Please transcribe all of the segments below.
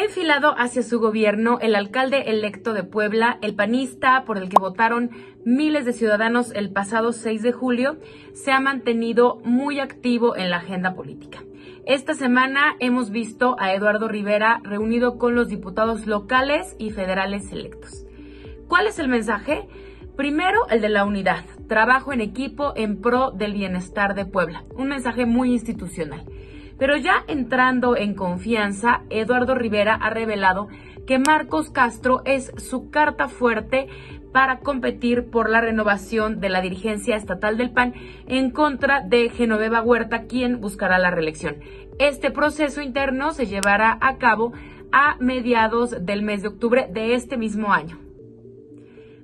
Enfilado hacia su gobierno, el alcalde electo de Puebla, el panista por el que votaron miles de ciudadanos el pasado 6 de julio, se ha mantenido muy activo en la agenda política. Esta semana hemos visto a Eduardo Rivera reunido con los diputados locales y federales electos. ¿Cuál es el mensaje? Primero, el de la unidad, trabajo en equipo en pro del bienestar de Puebla, un mensaje muy institucional. Pero ya entrando en confianza, Eduardo Rivera ha revelado que Marcos Castro es su carta fuerte para competir por la renovación de la dirigencia estatal del PAN en contra de Genoveva Huerta, quien buscará la reelección. Este proceso interno se llevará a cabo a mediados del mes de octubre de este mismo año.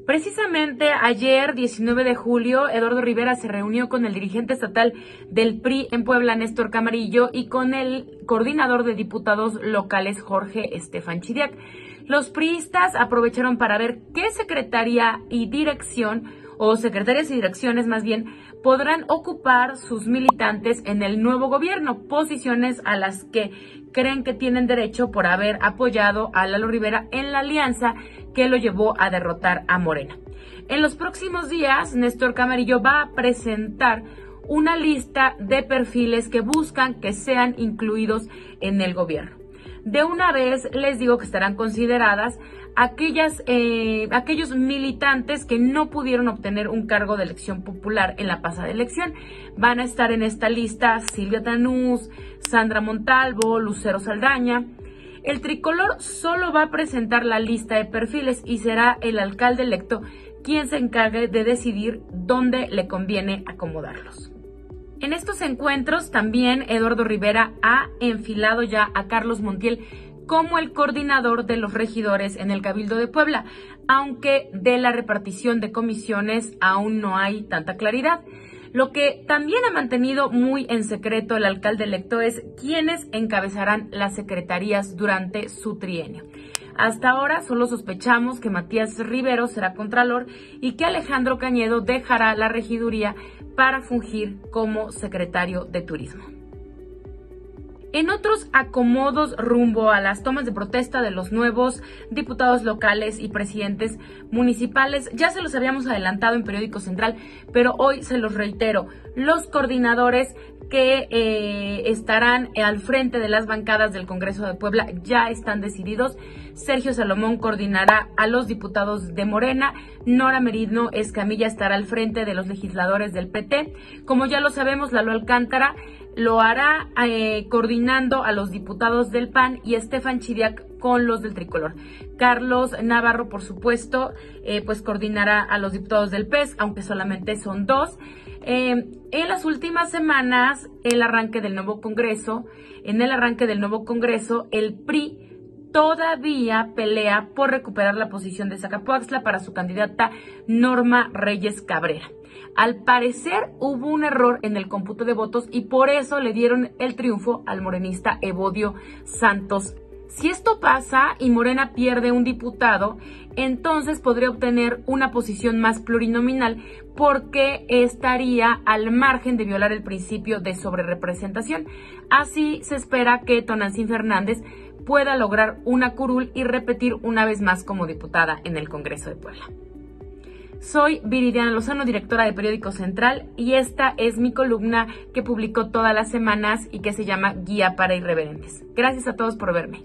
Precisamente ayer, 19 de julio, Eduardo Rivera se reunió con el dirigente estatal del PRI en Puebla, Néstor Camarillo, y con el coordinador de diputados locales, Jorge Estefan Chidiac. Los priistas aprovecharon para ver qué secretaría y dirección, o secretarias y direcciones más bien, podrán ocupar sus militantes en el nuevo gobierno, posiciones a las que creen que tienen derecho por haber apoyado a Lalo Rivera en la alianza que lo llevó a derrotar a Morena. En los próximos días, Néstor Camarillo va a presentar una lista de perfiles que buscan que sean incluidos en el gobierno. De una vez les digo que estarán consideradas aquellas, eh, aquellos militantes que no pudieron obtener un cargo de elección popular en la pasada elección. Van a estar en esta lista Silvia Tanús, Sandra Montalvo, Lucero Saldaña, el tricolor solo va a presentar la lista de perfiles y será el alcalde electo quien se encargue de decidir dónde le conviene acomodarlos. En estos encuentros también Eduardo Rivera ha enfilado ya a Carlos Montiel como el coordinador de los regidores en el Cabildo de Puebla, aunque de la repartición de comisiones aún no hay tanta claridad. Lo que también ha mantenido muy en secreto el alcalde electo es quiénes encabezarán las secretarías durante su trienio. Hasta ahora solo sospechamos que Matías Rivero será contralor y que Alejandro Cañedo dejará la regiduría para fungir como secretario de turismo. En otros acomodos rumbo a las tomas de protesta de los nuevos diputados locales y presidentes municipales, ya se los habíamos adelantado en Periódico Central, pero hoy se los reitero, los coordinadores que eh, estarán al frente de las bancadas del Congreso de Puebla ya están decididos. Sergio Salomón coordinará a los diputados de Morena, Nora Meridno Escamilla estará al frente de los legisladores del PT. Como ya lo sabemos, Lalo Alcántara lo hará eh, a los diputados del PAN y Estefan Chidiac con los del tricolor. Carlos Navarro, por supuesto, eh, pues coordinará a los diputados del PES, aunque solamente son dos. Eh, en las últimas semanas, el arranque del nuevo Congreso, en el arranque del nuevo Congreso, el PRI todavía pelea por recuperar la posición de Zacapuaxla para su candidata Norma Reyes Cabrera. Al parecer hubo un error en el cómputo de votos y por eso le dieron el triunfo al morenista Evodio Santos. Si esto pasa y Morena pierde un diputado, entonces podría obtener una posición más plurinominal porque estaría al margen de violar el principio de sobrerepresentación. Así se espera que Tonancín Fernández pueda lograr una curul y repetir una vez más como diputada en el Congreso de Puebla. Soy Viridiana Lozano, directora de Periódico Central, y esta es mi columna que publico todas las semanas y que se llama Guía para Irreverentes. Gracias a todos por verme.